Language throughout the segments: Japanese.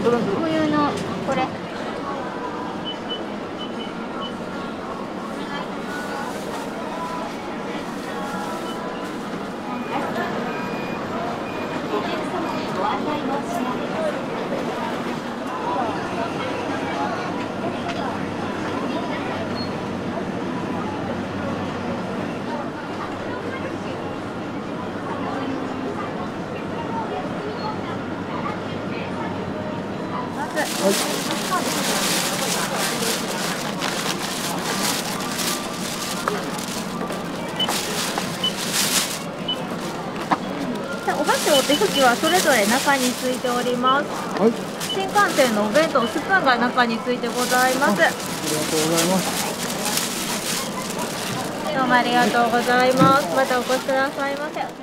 subo, subo, subo. それぞれ中についておりますはい。新幹線のお弁当スプーンが中についてございますありがとうございます。どうもありがとうございますまたお越しくださいませ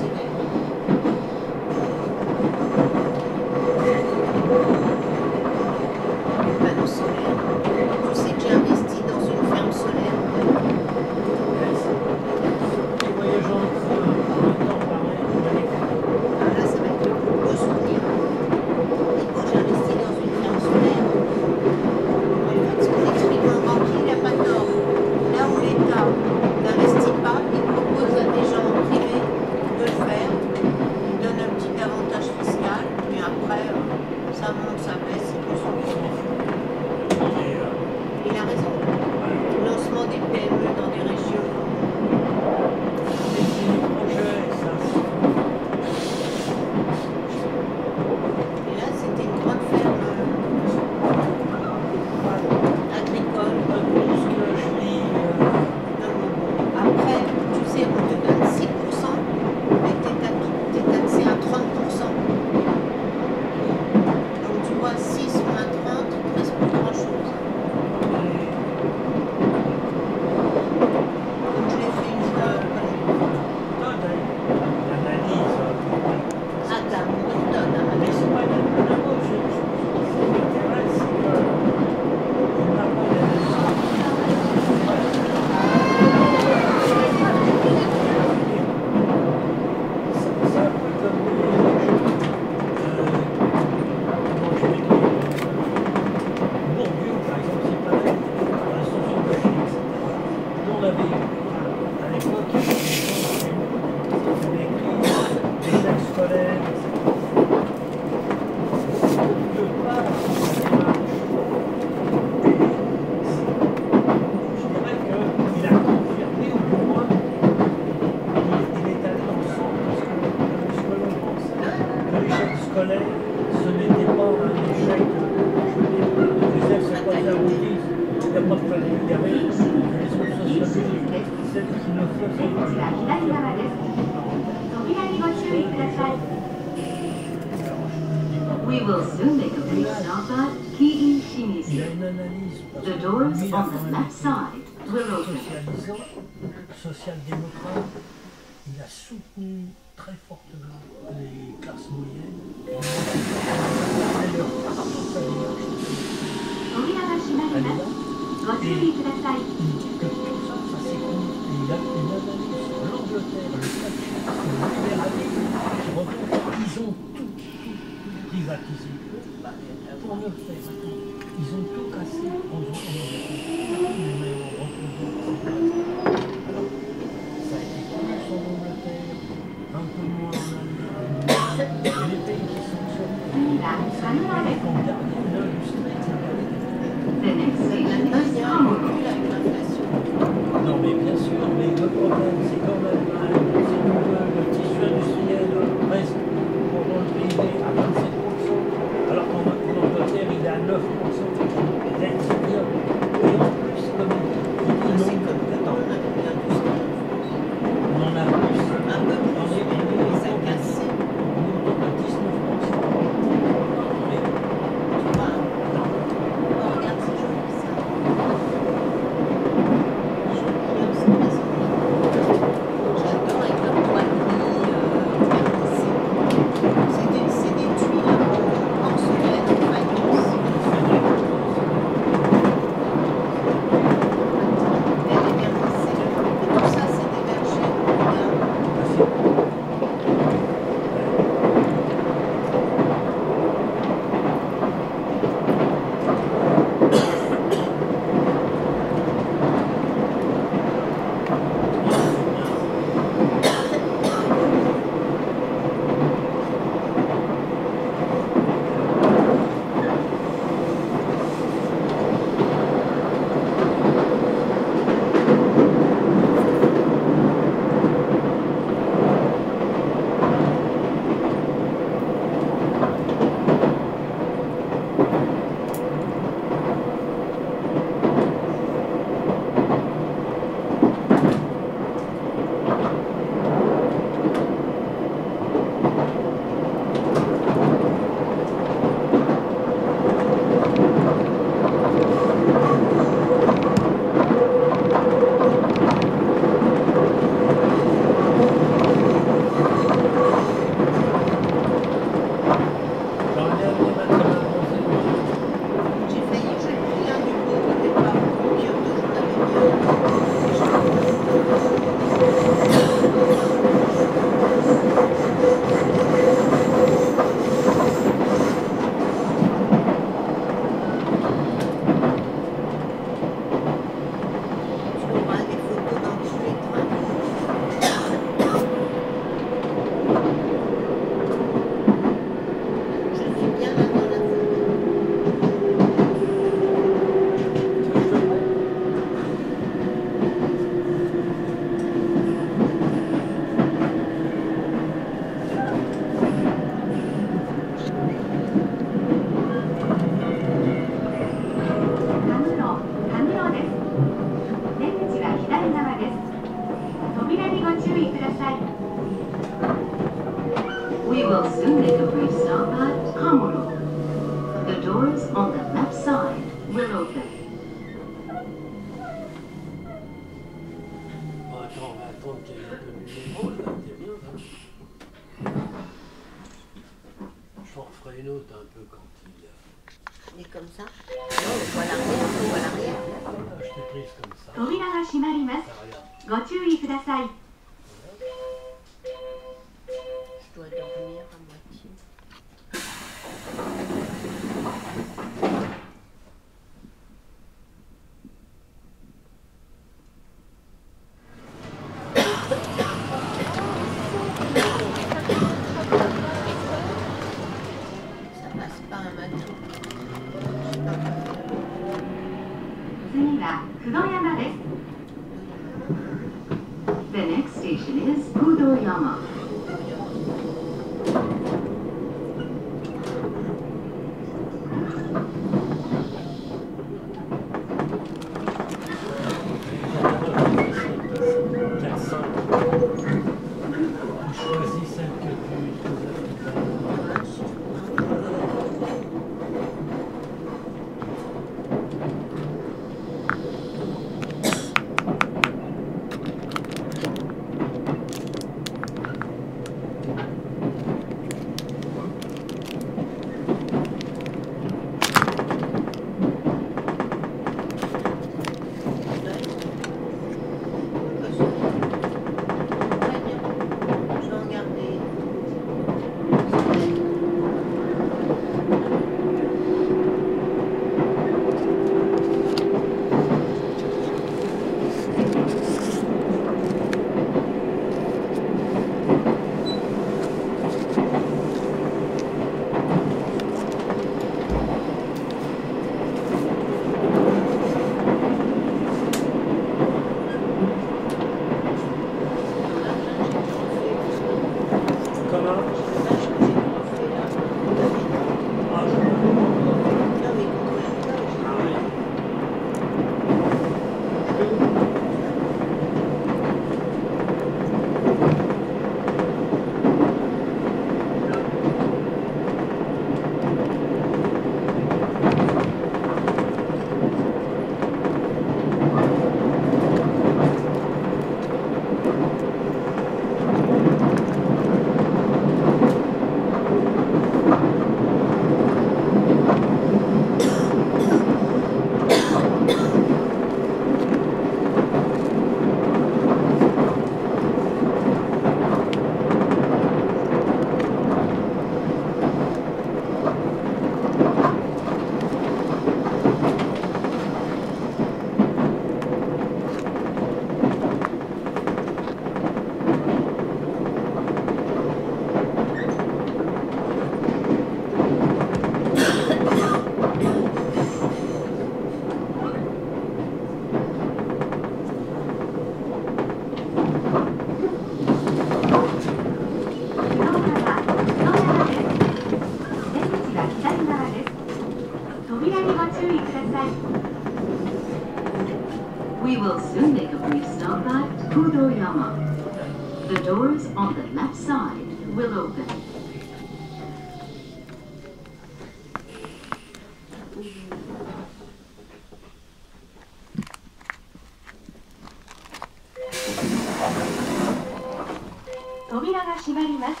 扉が閉まります。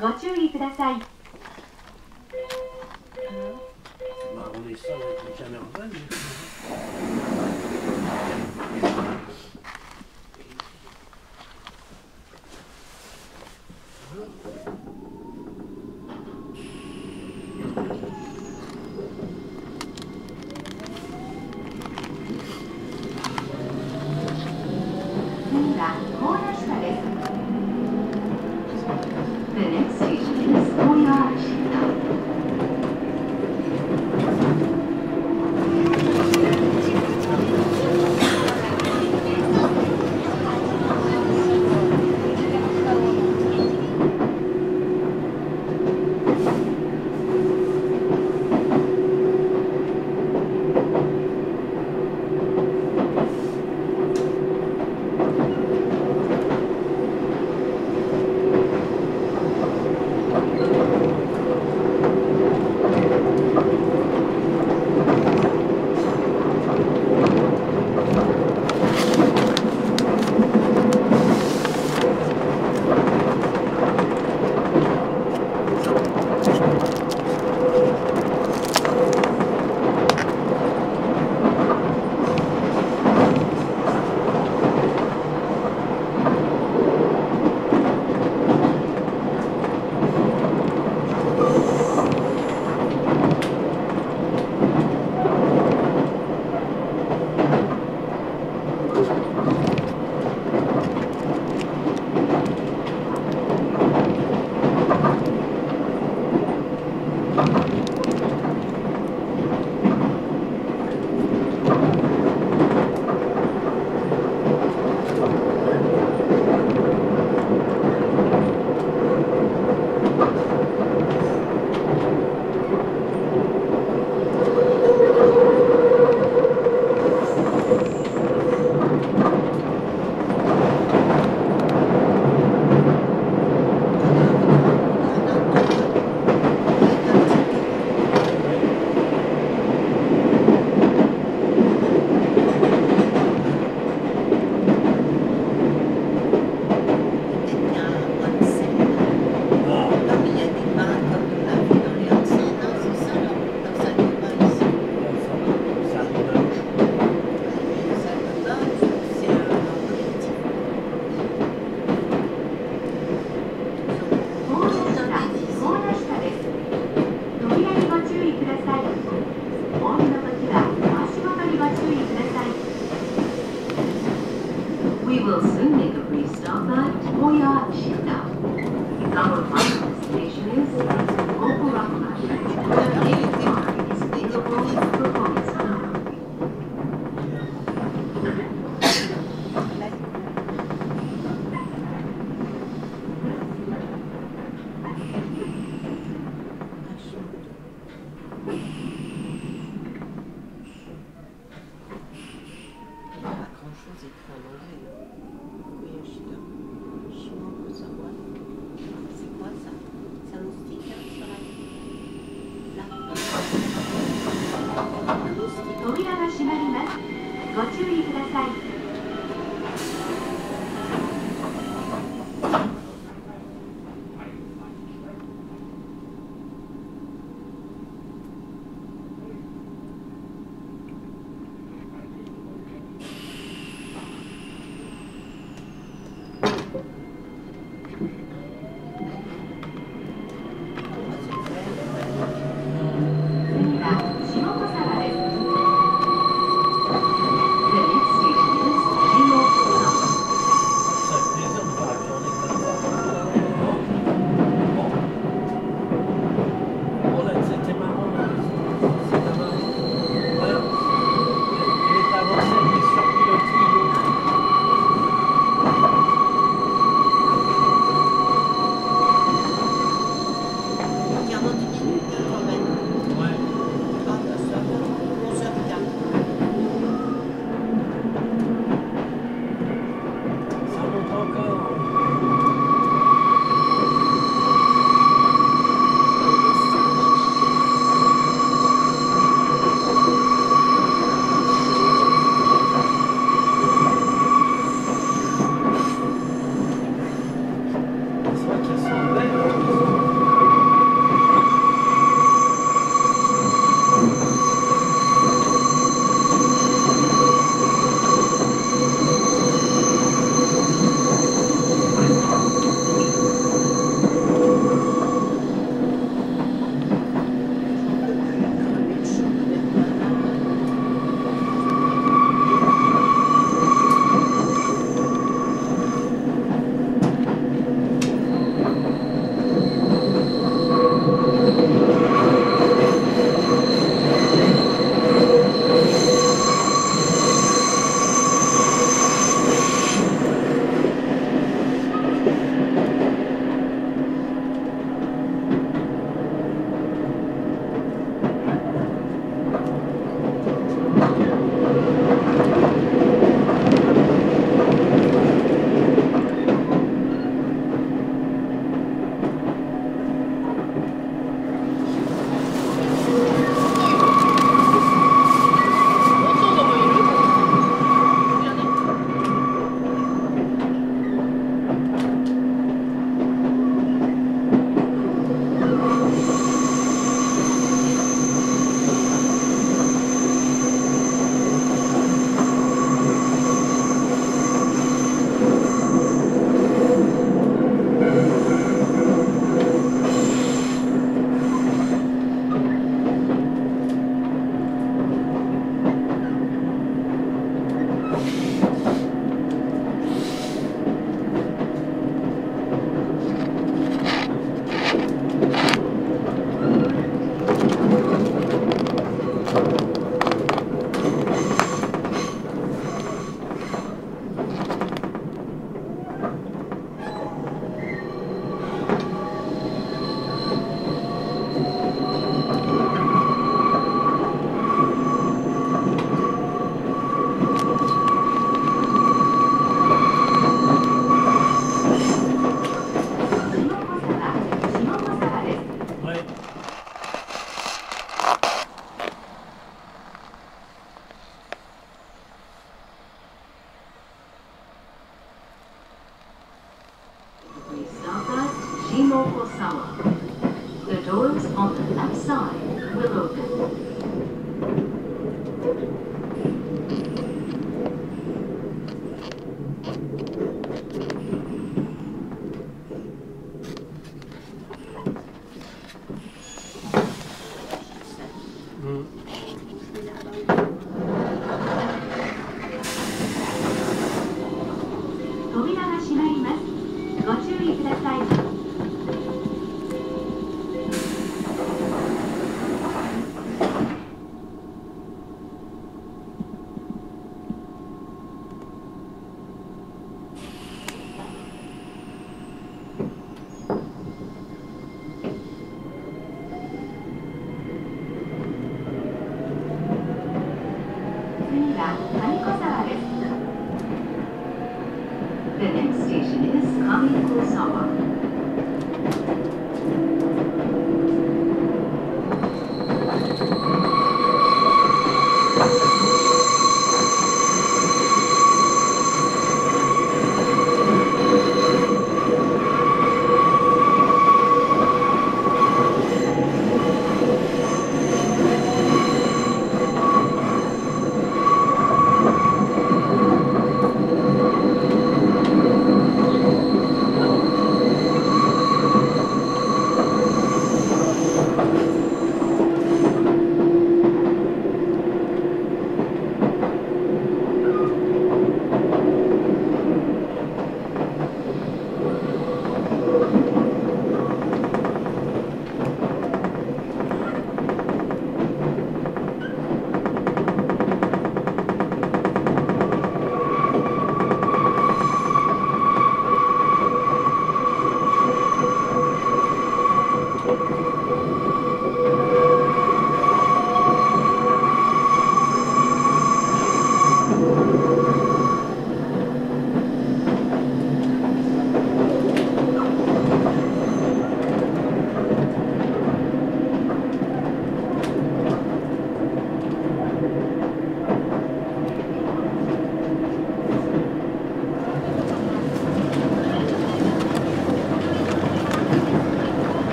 ご注意ください。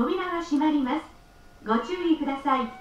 扉が閉まります。ご注意ください。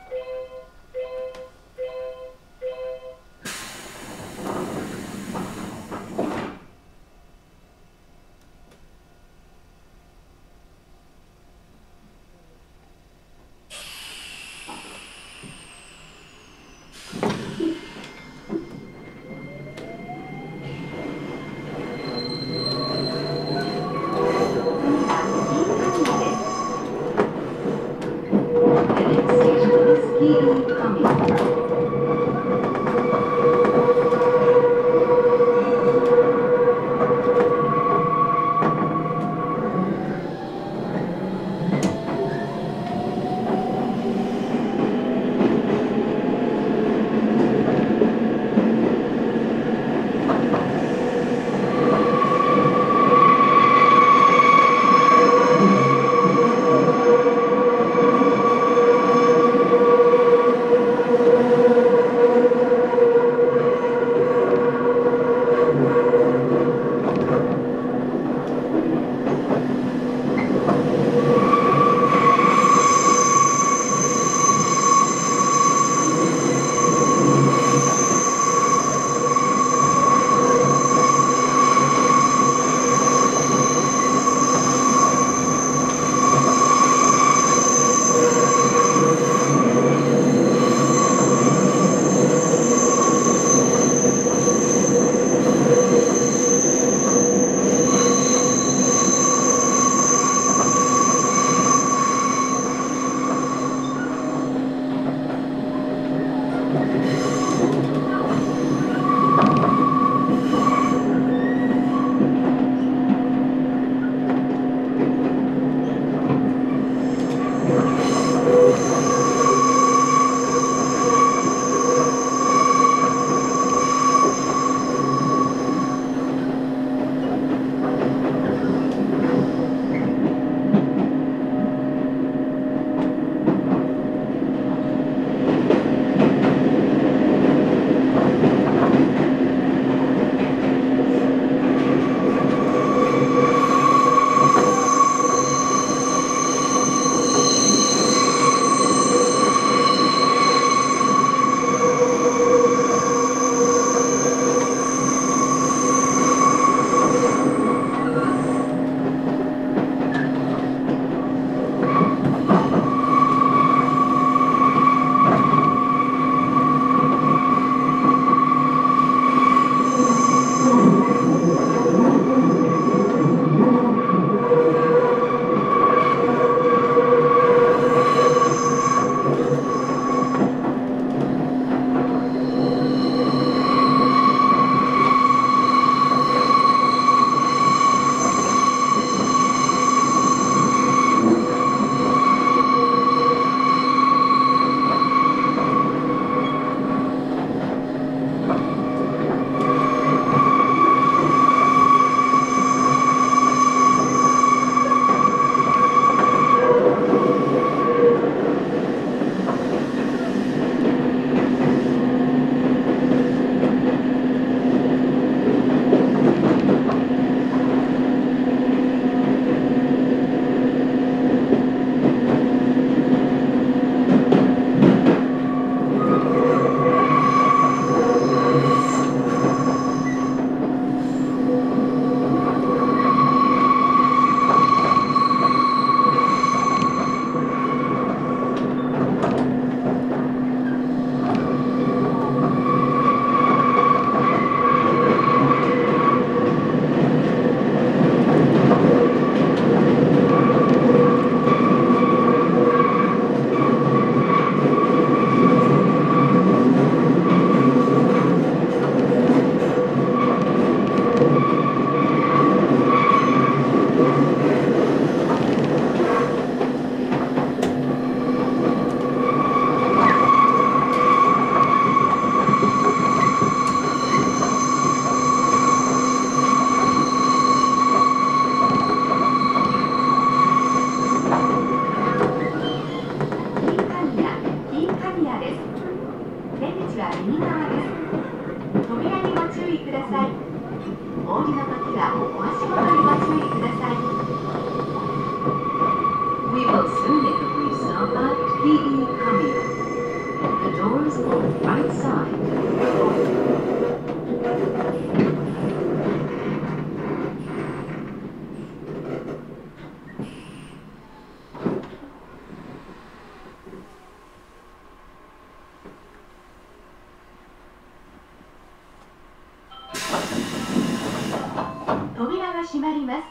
扉が閉まります。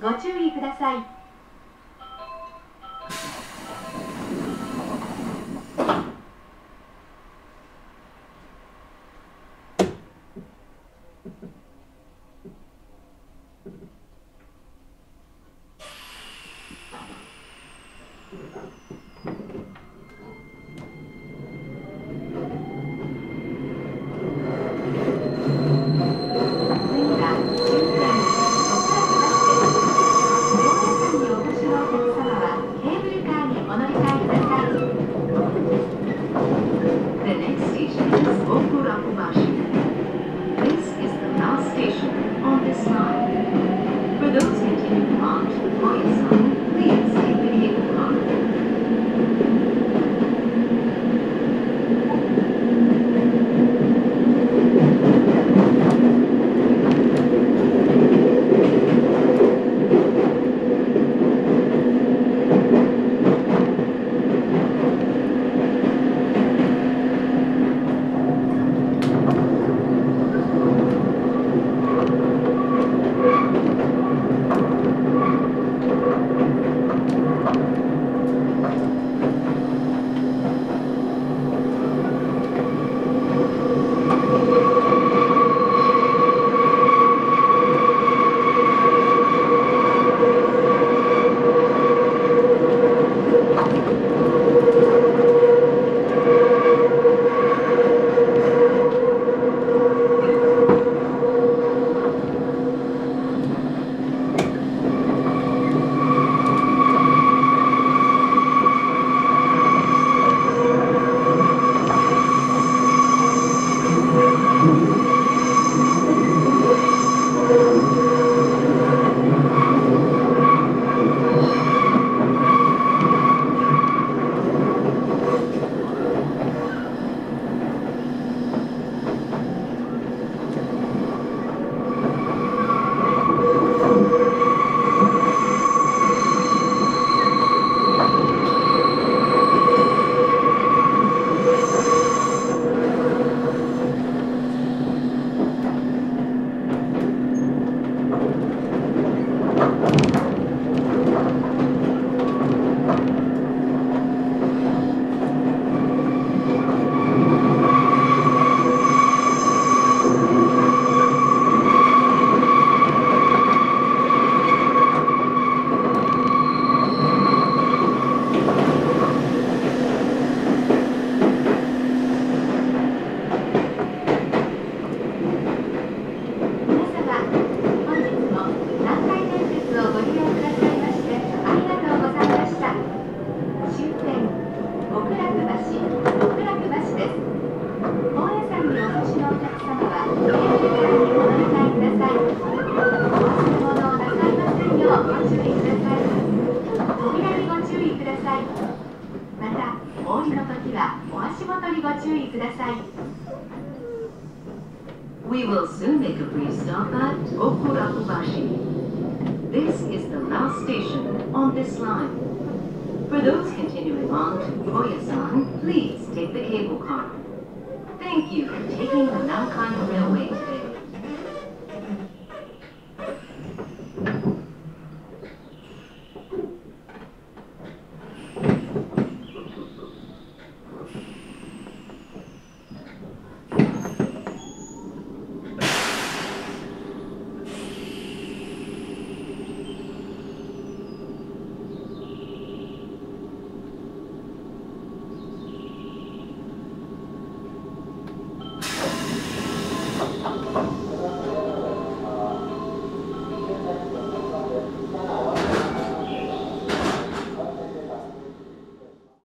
ご注意ください。